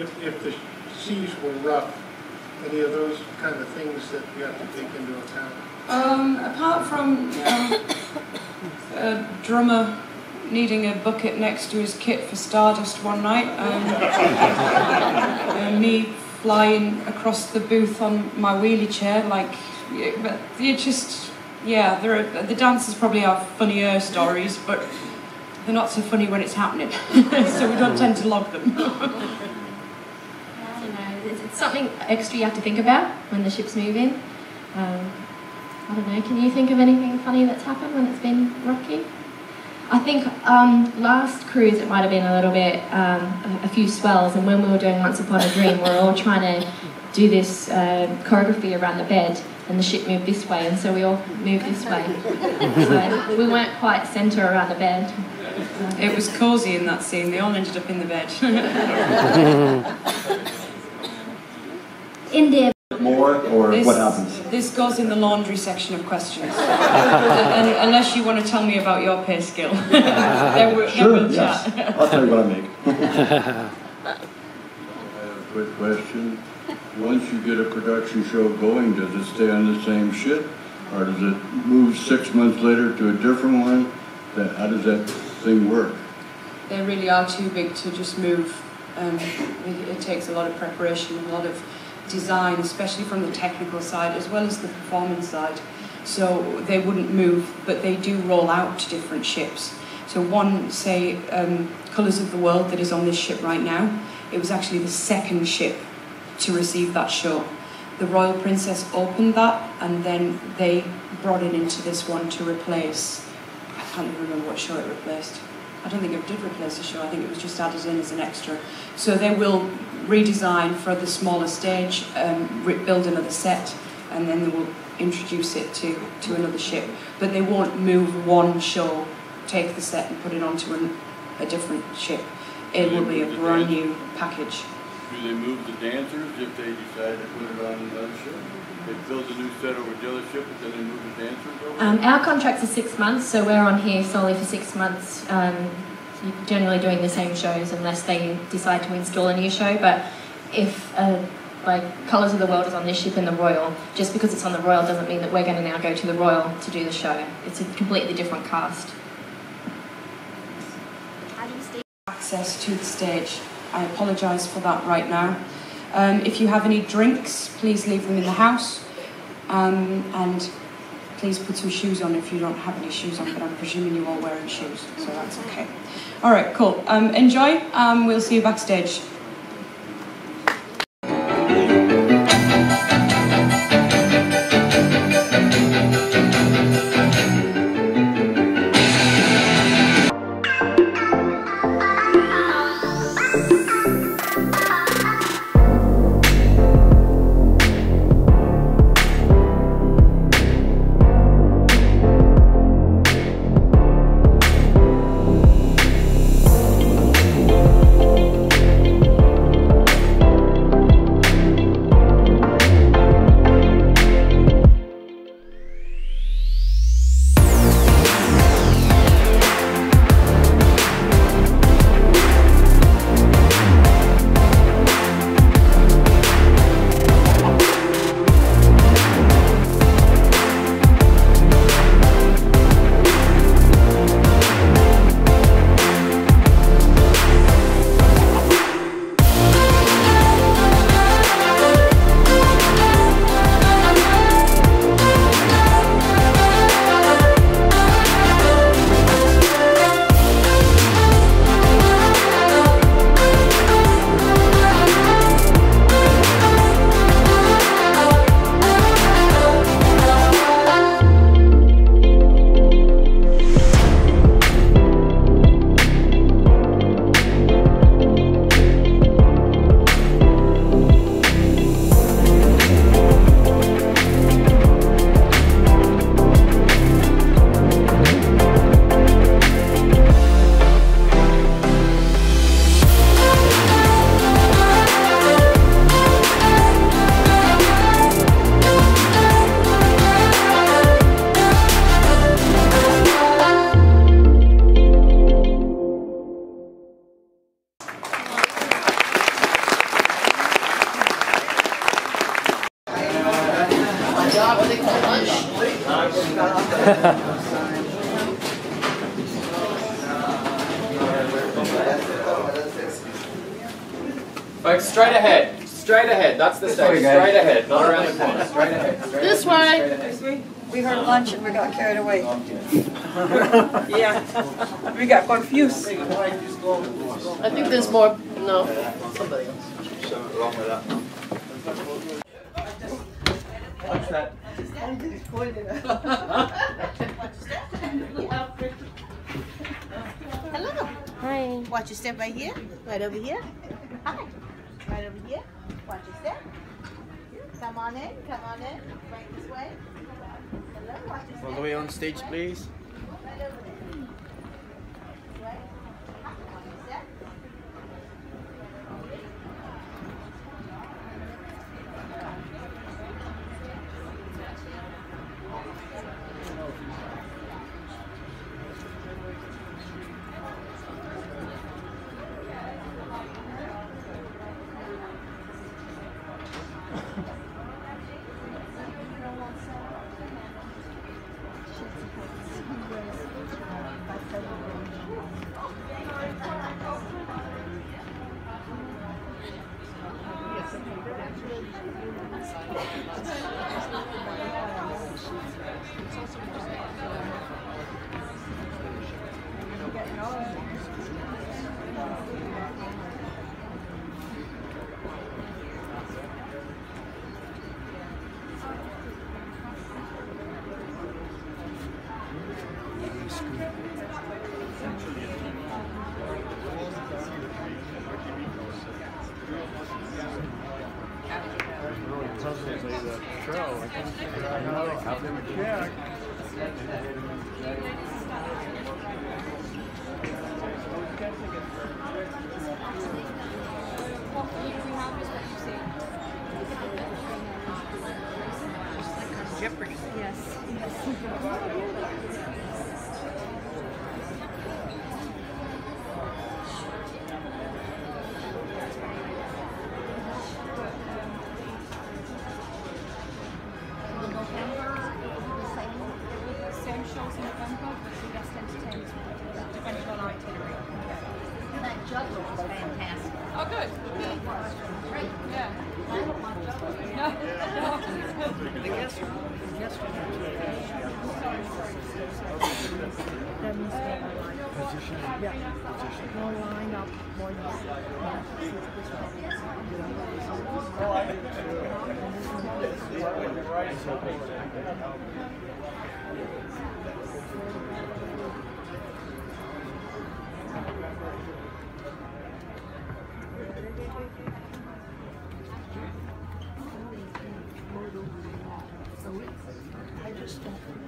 if, if the seas were rough, any of those kind of things that you have to take into account? Um, apart from um, a drummer needing a bucket next to his kit for Stardust one night, um, and me flying across the booth on my wheelie chair, like, but you just, yeah, there are, the dancers probably have funnier stories, but they're not so funny when it's happening, so we don't tend to log them. I don't know. It's, it's something extra you have to think about when the ship's moving. Um, I don't know. Can you think of anything funny that's happened when it's been rocky? I think um, last cruise it might have been a little bit um, a, a few swells, and when we were doing Once Upon a Dream, we were all trying to do this uh, choreography around the bed, and the ship moved this way, and so we all moved this way. so we weren't quite centre around the bed. It was cosy in that scene, they all ended up in the bed. India. More, or This- what happens? This goes in the laundry section of questions. Un- Unless you want to tell me about your pay skill. then we'll, then Sure, we'll yes. chat. I'll tell you what I make. I have a quick question. Once you get a production show going, does it stay on the same ship? Or does it move six months later to a different one? That, how does that thing work? They really are too big to just move. Um, it, it takes a lot of preparation, a lot of design, especially from the technical side as well as the performance side. So they wouldn't move, but they do roll out to different ships. So one, say, um, Colours of the World that is on this ship right now, it was actually the second ship to receive that show. The Royal Princess opened that and then they brought it into this one to replace, I can't even remember what show it replaced. I don't think it did replace the show, I think it was just added in as an extra. So they will redesign for the smaller stage, um, build another set, and then they will introduce it to, to another ship. But they won't move one show, take the set and put it onto an, a different ship. It will be a brand new package. Do they move the dancers if they decide to put it on another ship? They build a new set over the other ship, but then they move the dancers over? Um, our contracts are six months, so we're on here solely for six months. Um, generally doing the same shows unless they decide to install a new show. But if uh, like Colours of the World is on this ship in the Royal, just because it's on the Royal doesn't mean that we're going to now go to the Royal to do the show. It's a completely different cast. How do you stay? access to the stage. I apologise for that right now. Um, if you have any drinks, please leave them in the house. Um, and please put some shoes on if you don't have any shoes on, but I'm presuming you're all wearing shoes, so that's okay. All right, cool. Um, enjoy. Um, we'll see you backstage. Folks, straight ahead. Straight ahead. That's the stage. Straight ahead, not around the corner. Straight ahead. Straight This ahead, way. We heard lunch and we got carried away. Yeah, we got confused. I think there's more. No, somebody else. Hello. Hi. Watch your step right here. Right over here. Hi. Right over here. Watch your step. Come on in. Come on in. Right this way. Hello. Watch your step. All the way on stage, please. Same up I just don't.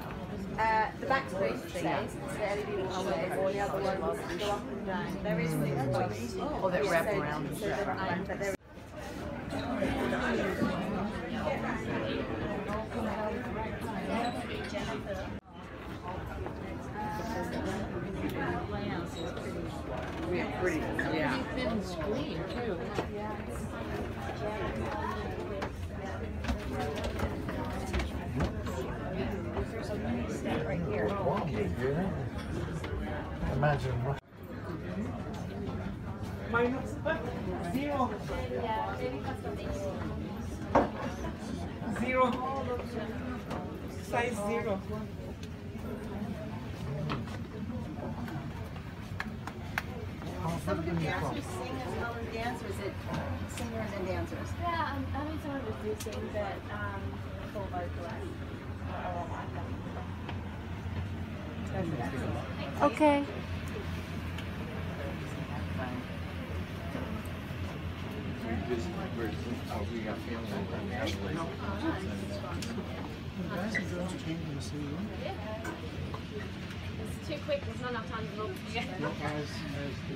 screen says, it's the LED will all the other ones go up and down. There is voice. Oh, that wrap around. So there are, but there Pretty, yeah. Thin screen too. right here. Imagine. Zero. Size zero. Some of the dancers sing as well as dance, or is it singers and dancers? Yeah, um, I mean, some of the do things that um, full vocalist. Okay. guys and girls changing the scene. It's too quick, there's not enough time to look. Well, as, as the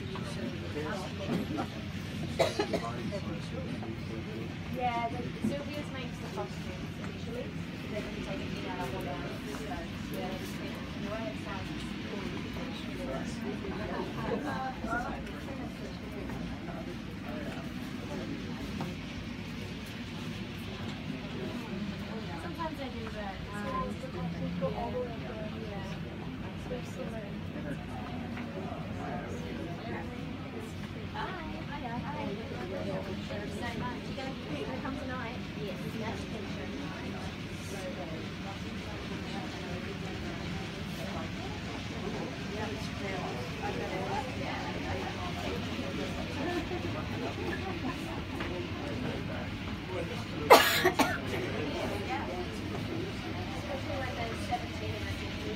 Yeah, the, Sylvia's makes the costumes initially, then we take it in out of order. So, yeah, it's the people go all the way it sounds Sometimes I do that. Um, Hi, hi, hi. Thank you so much. You gonna, you gonna come tonight? Yes, that's picture. Especially when they're 17 and I think we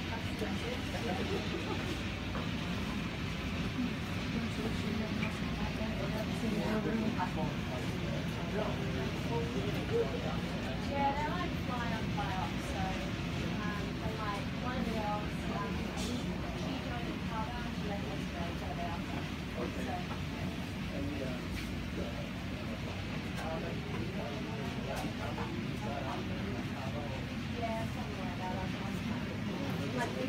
Yeah, they like fly on fly off, so um, they like one of the girls, um, she, she joined the club, she let us go to the outside. So, yeah, something like that.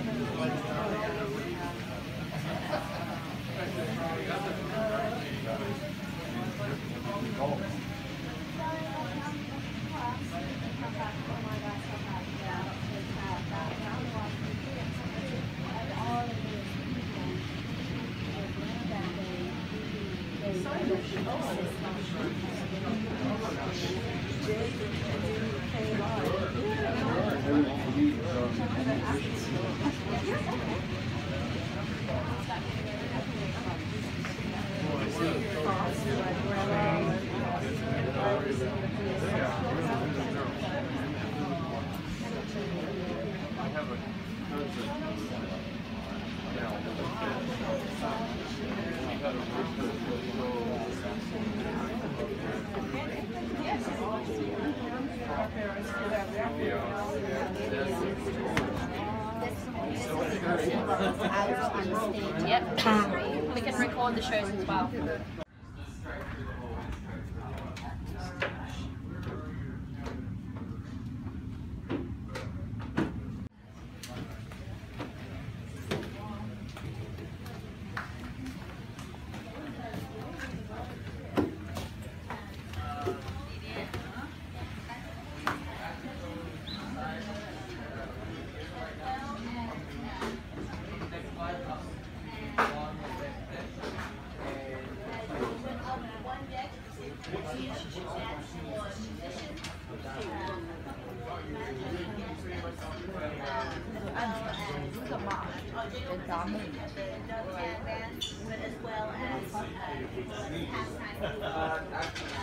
Nico Rossi, the guy that was the outside, um, she was with us from LA, that we we can record the shows as well. Uh, pastime.